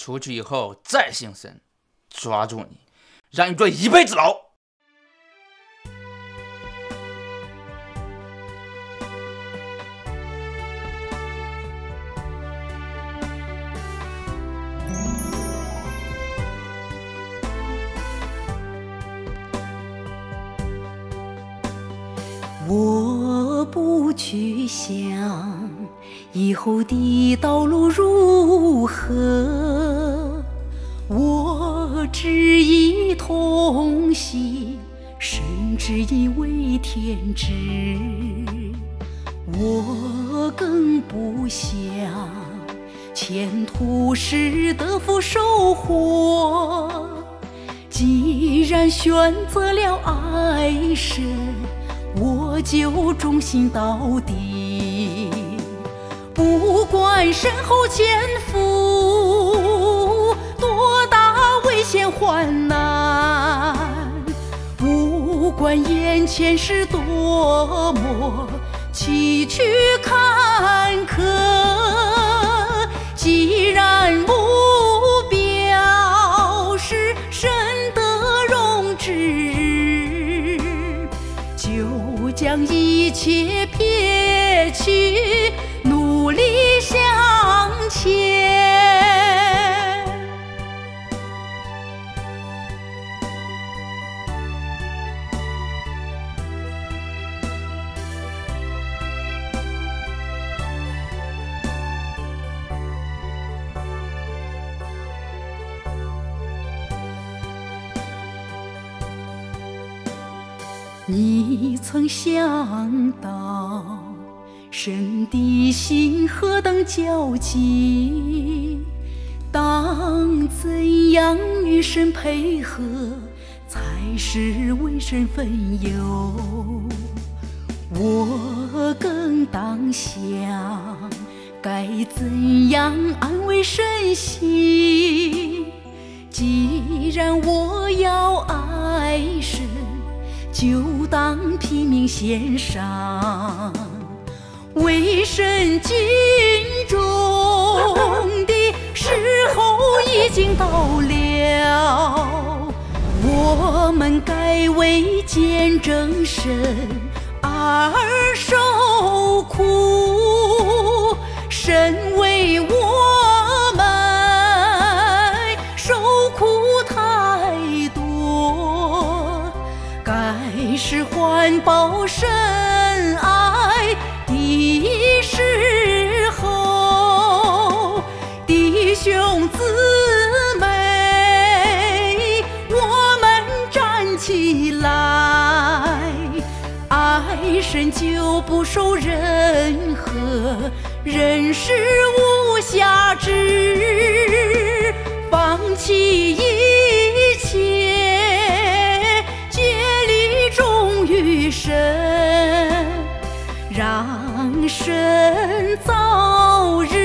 出去以后再姓沈，抓住你，让你坐一辈子牢。我不去想以后的道路如何，我只以同行，甚至以为天知。我更不想前途是得福收获，既然选择了爱神。我就忠心到底，不管身后前夫多大危险患难，不管眼前是多么崎岖一切你曾想到神的心何等焦急？当怎样与神配合，才是为神分忧？我更当想，该怎样安慰身心？既然我要爱神。就当拼命献上，为神尽忠的时候已经到了，我们该为见证神而受苦，神为我是环保深爱的时候，弟兄姊妹，我们站起来，爱神就不受任何人事物神，让神早日